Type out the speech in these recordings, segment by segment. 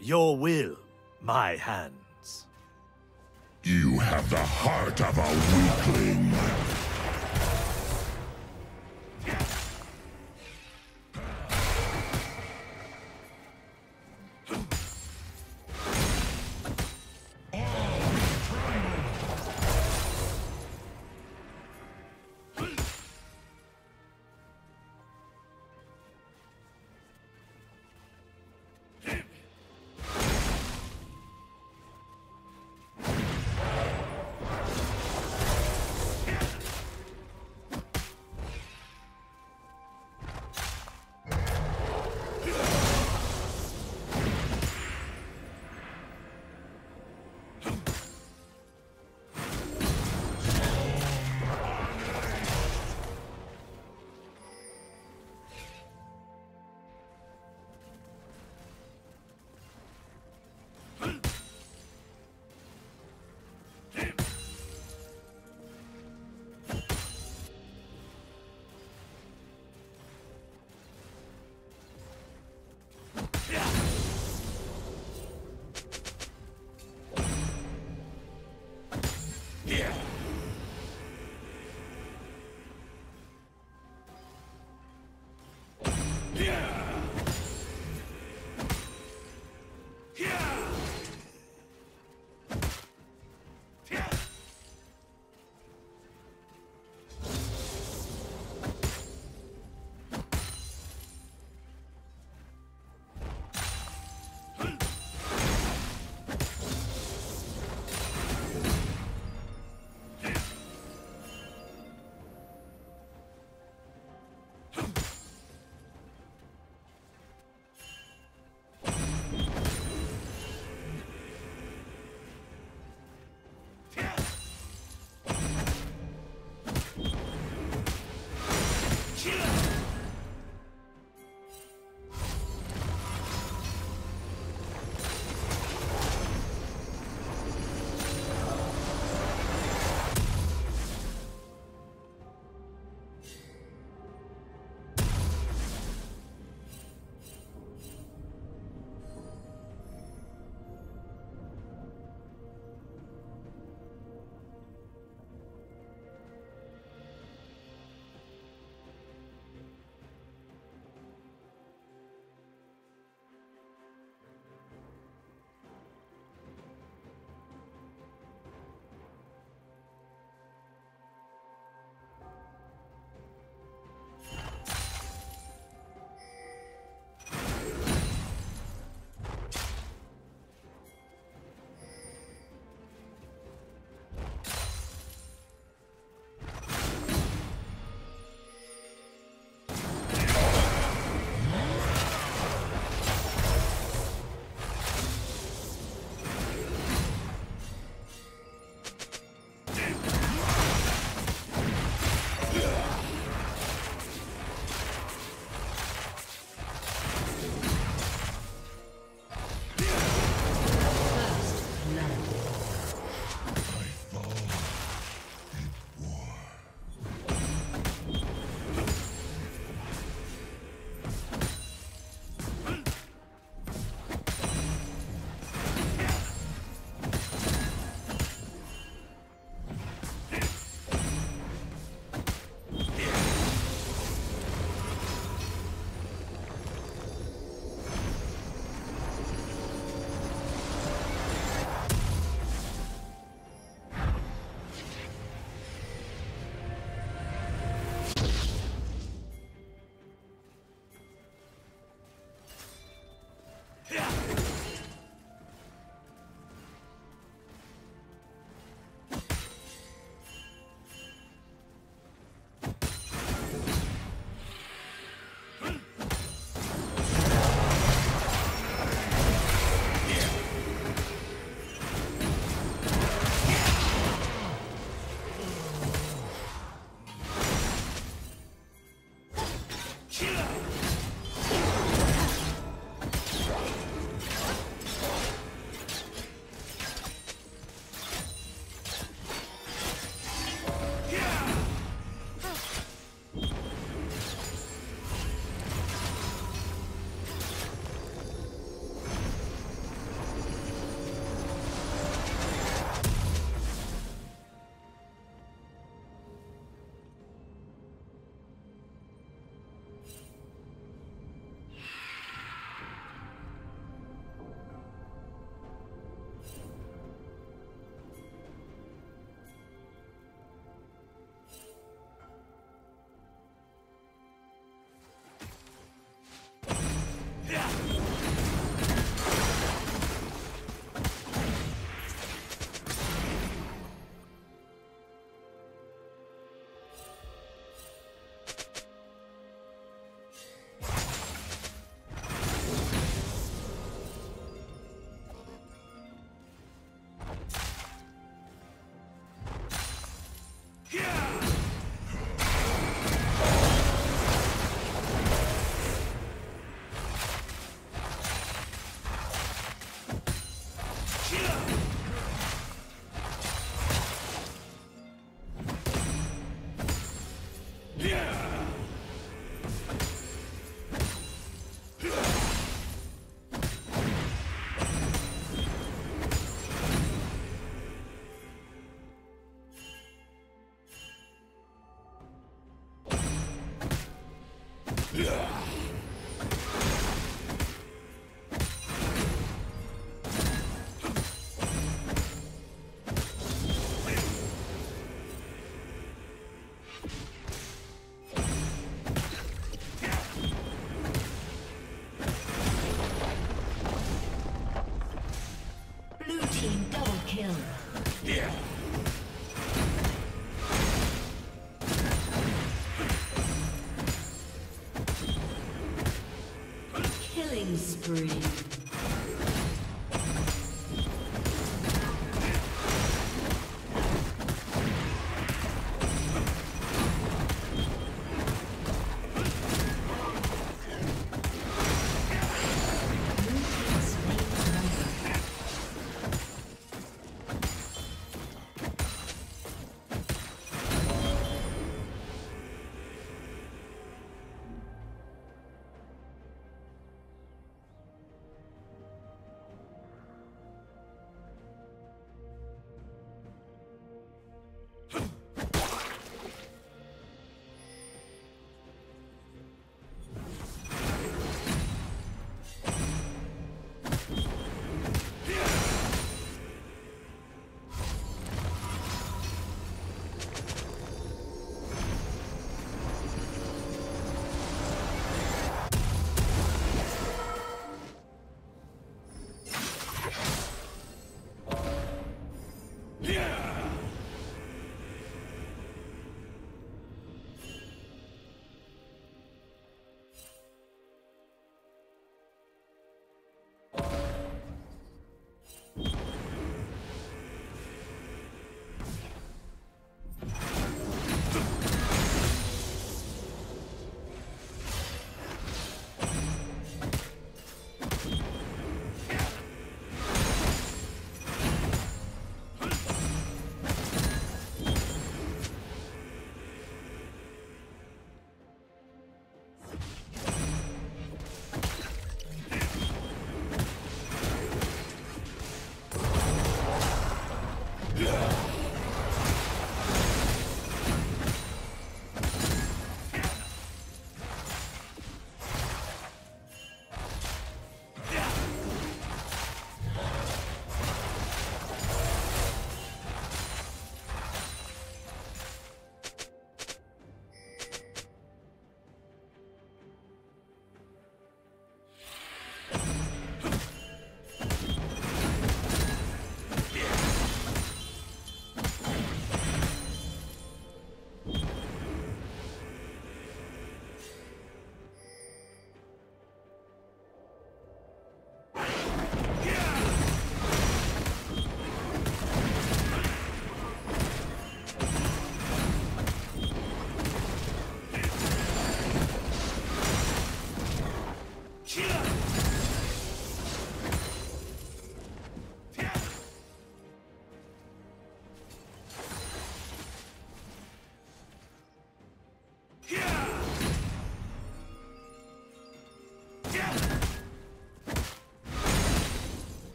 Your will, my hands. You have the heart of a weakling.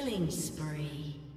Killing spree.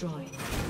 destroyed.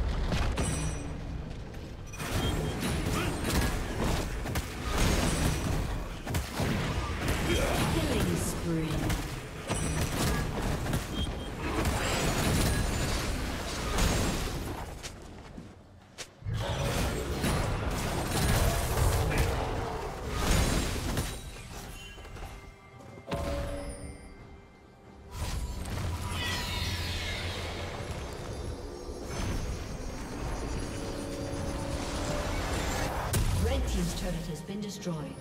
Destroyed.